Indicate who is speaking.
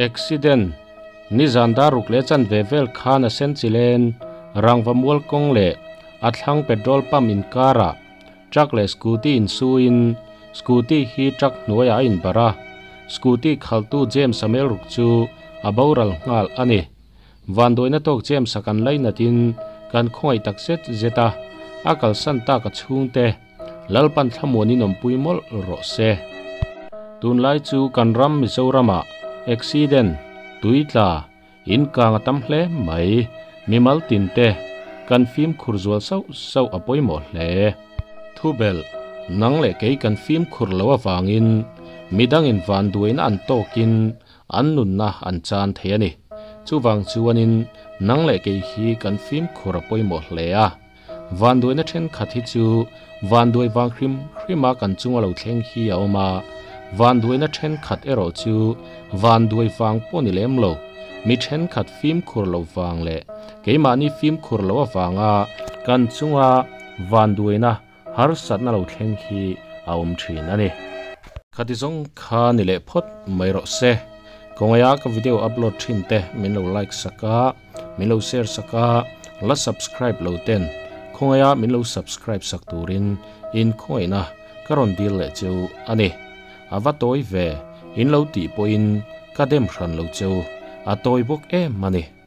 Speaker 1: accident ni zanda rukle chan vevel khana sen chilen rangwa mual kong le athlang petrol pump in kara truck le scooty in suin scooty hi truck noya in bara scooty khaltu james samel ruk chu aboral ngal ani van doina tok james sakan laina tin kan khoi takset zeta akal santa ka chungte lalpan thamoni nom puimol ro se tun lai chu kan ram เอ็กซิเดนตุยลาอินกางตั้มเล่ไม่มีมาลตินเตกันฟิมคูรจวลเศร้าเศ้าอภัยหมดเลยทูเบลนังเล็กไอ้กันฟิมคูรลาวฟางอินมีดังอินฟานด้วยนัันโตกินอันนุนนะอันจานเทียนีชูฟังชูวันอินนังเล็กไอ้ฮีกันฟิมคูรอภัยหมดเลยอะฟานด้วยนเช่นขัดที่ชูฟานด้วยฟางคริมคริมมากันจูว่าเราเชงฮีเอามาวันด้วยนัเช่นขัดเอรอจูวันด้วยฟังป้อนิเลมโลมีเช่นขัดฟิล์มคุรลฟังเลเก่มานี่ฟิล์มคุรลว่าฟังอ่ะกันจงว่าวันด้วยนะฮาร์สัตนาเราเช่นที่อาอุ้มชีนั่นเองขัดที่สองขานิเลพดไม่รู้เสกงอยากวิดีโออัปโหลดทิ้งเตะมิโลไลค์สักกะมิโลแชร์สักกะและสับสคริปต์โหลดเต็นคงอยากมิโลสับสคริปต์สักตัวรินอินคงอยนะการันดีเลยจ้าอันนี้ à vắt tôi về in lâu tỷ po in cả đêm sàn lâu châu à tôi bốc em mà nè